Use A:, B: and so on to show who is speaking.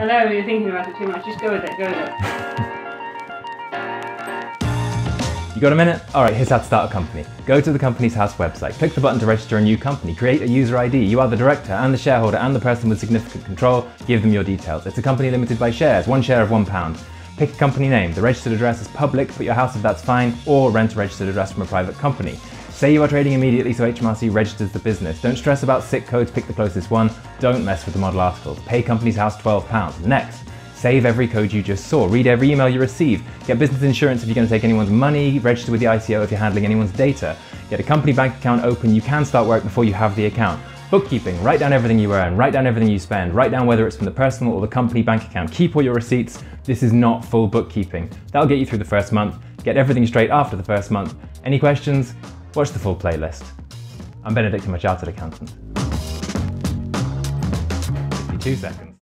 A: Know you're thinking about it too much. Just go with it. Go with it.
B: You got a minute? Alright, here's how to start a company. Go to the Companies House website, click the button to register a new company, create a user ID. You are the director and the shareholder and the person with significant control. Give them your details. It's a company limited by shares, one share of one pound. Pick a company name. The registered address is public, put your house if that's fine, or rent a registered address from a private company. Say you are trading immediately so HMRC registers the business. Don't stress about SIC codes, pick the closest one. Don't mess with the model articles. Pay Companies House £12. Next, Save every code you just saw. Read every email you receive. Get business insurance if you're going to take anyone's money. Register with the ICO if you're handling anyone's data. Get a company bank account open. You can start work before you have the account. Bookkeeping. Write down everything you earn. Write down everything you spend. Write down whether it's from the personal or the company bank account. Keep all your receipts. This is not full bookkeeping. That'll get you through the first month. Get everything straight after the first month. Any questions? Watch the full playlist. I'm Benedict, I'm a chartered accountant. 52 seconds.